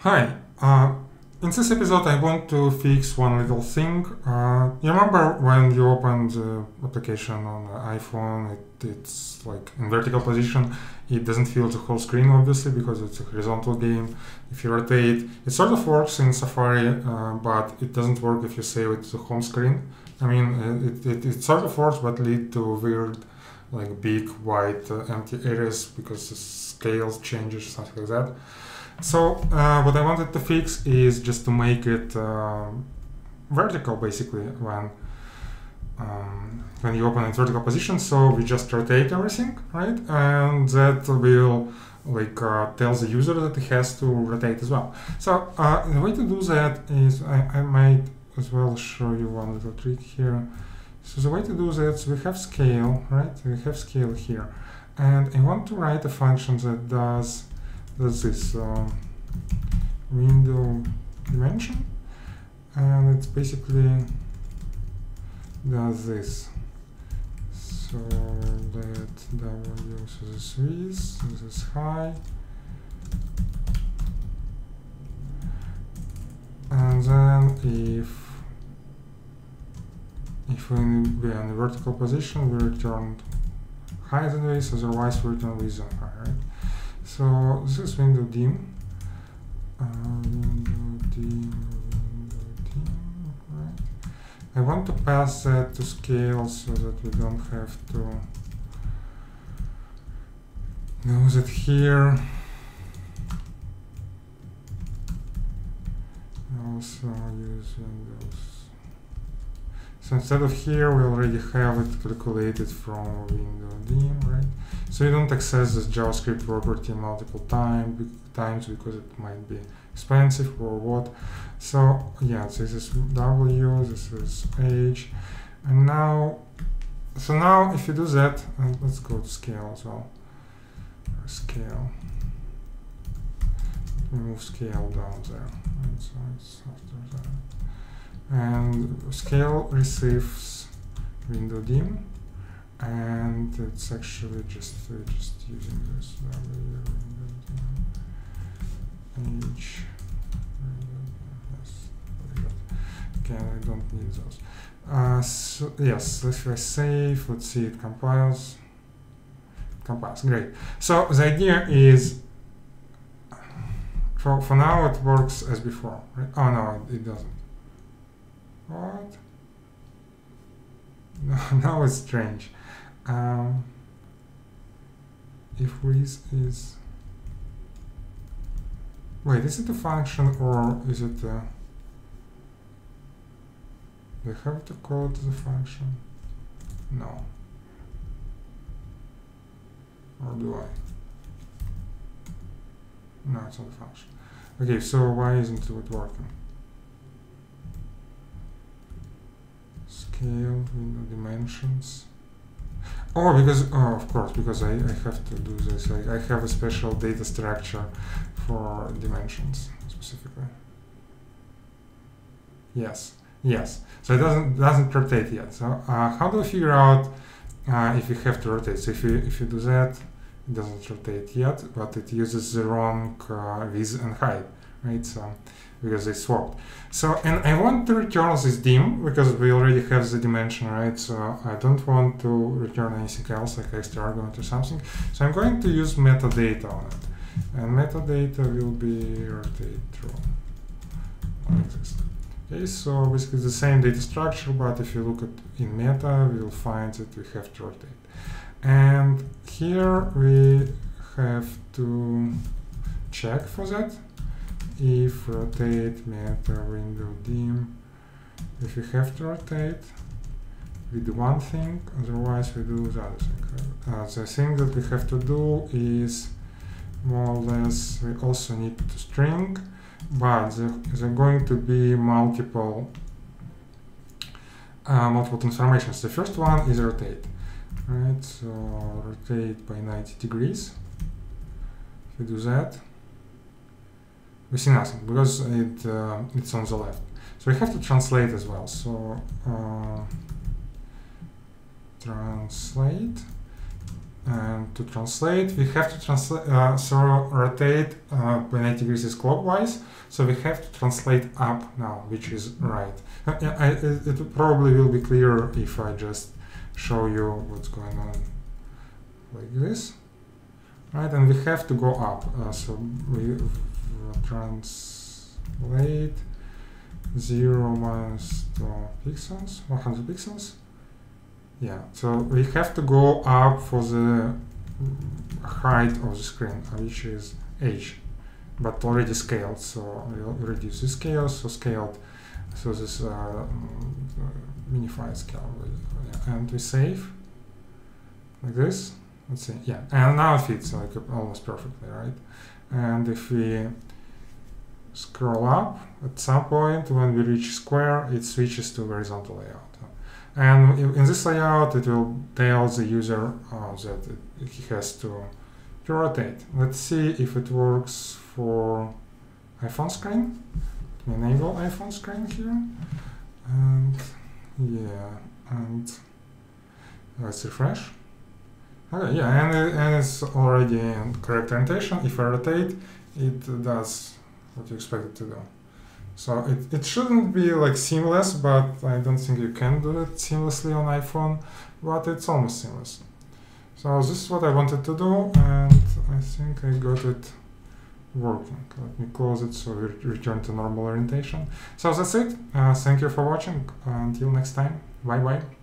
Hi. Uh, in this episode, I want to fix one little thing. Uh, you remember when you open the application on the iPhone, it, it's like in vertical position. It doesn't fill the whole screen, obviously, because it's a horizontal game. If you rotate, it sort of works in Safari, uh, but it doesn't work if you save it to the home screen. I mean, it, it, it sort of works, but lead to weird, like big white uh, empty areas because the scale changes, something like that. So uh, what I wanted to fix is just to make it uh, vertical, basically, when um, when you open in vertical position. So we just rotate everything, right? And that will like uh, tells the user that he has to rotate as well. So uh, the way to do that is I, I might as well show you one little trick here. So the way to do that, so we have scale, right? We have scale here, and I want to write a function that does that's this um, window dimension and it's basically does this. So let w so this is this is high. And then if if we be in a vertical position we return higher than this otherwise we return with high right so this is window dim. Uh, window dim, window dim, right? I want to pass that to scale so that we don't have to know that here. Also use Windows. So instead of here, we already have it calculated from window dim? So you don't access this JavaScript property multiple time, times because it might be expensive or what. So yeah, this is W, this is H. And now, so now if you do that, and let's go to scale as well. Scale. Move scale down there. Right, so it's after that. And scale receives window dim and it's actually just just using this W H okay I don't need those. Uh, so yes if I save let's see it compiles. Compiles great. So the idea is for, for now it works as before right? Oh no it doesn't. What? No, now it's strange um, if Reese is wait is it a function or is it a we have to call it the function? No. Or do I? No it's not a function. Okay so why isn't it working? Scale window dimensions Oh, because, oh, of course, because I, I have to do this. I, I have a special data structure for dimensions specifically. Yes, yes. So it doesn't doesn't rotate yet. So uh, how do I figure out uh, if you have to rotate? So if you if you do that, it doesn't rotate yet, but it uses the wrong uh, width and height, right? So because they swapped. So, and I want to return this dim because we already have the dimension, right? So I don't want to return anything else like extra argument or something. So I'm going to use metadata on it. And metadata will be rotate true. Okay, so basically the same data structure, but if you look at in meta, we'll find that we have to rotate. And here we have to check for that if rotate meta window dim. If we have to rotate we do one thing otherwise we do the other thing. Uh, the thing that we have to do is more or less we also need to string but there, there are going to be multiple uh, multiple transformations. The first one is rotate right? So rotate by 90 degrees. If we do that we see nothing because it uh, it's on the left. So we have to translate as well. So uh, translate, And to translate, we have to translate, uh, so rotate uh, by 90 degrees is clockwise. So we have to translate up now, which is right. Uh, I, it, it probably will be clearer if I just show you what's going on like this. Right, and we have to go up. Uh, so we translate 0 minus 2 pixels, 100 pixels. Yeah, so we have to go up for the height of the screen, which is h, but already scaled. So we'll reduce the scale, so scaled, so this uh, minified scale, and we save like this. Let's see, yeah, and now it fits like almost perfectly, right? And if we scroll up, at some point when we reach square, it switches to horizontal layout. And in this layout, it will tell the user uh, that it, he has to, to rotate. Let's see if it works for iPhone screen. Enable iPhone screen here. And yeah, and let's refresh. Okay, yeah, and, and it's already in correct orientation. If I rotate, it does what you expect it to do. So it, it shouldn't be like seamless, but I don't think you can do it seamlessly on iPhone, but it's almost seamless. So this is what I wanted to do, and I think I got it working. Let me close it so we return to normal orientation. So that's it. Uh, thank you for watching. Until next time. Bye bye.